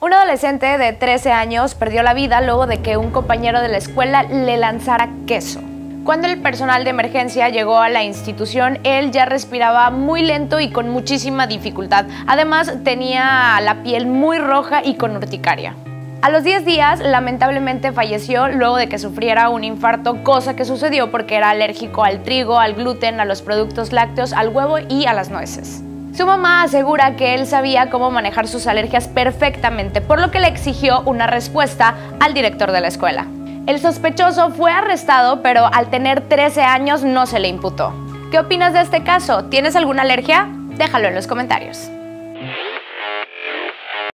Un adolescente de 13 años perdió la vida luego de que un compañero de la escuela le lanzara queso. Cuando el personal de emergencia llegó a la institución, él ya respiraba muy lento y con muchísima dificultad. Además, tenía la piel muy roja y con urticaria. A los 10 días, lamentablemente falleció luego de que sufriera un infarto, cosa que sucedió porque era alérgico al trigo, al gluten, a los productos lácteos, al huevo y a las nueces. Su mamá asegura que él sabía cómo manejar sus alergias perfectamente, por lo que le exigió una respuesta al director de la escuela. El sospechoso fue arrestado, pero al tener 13 años no se le imputó. ¿Qué opinas de este caso? ¿Tienes alguna alergia? Déjalo en los comentarios.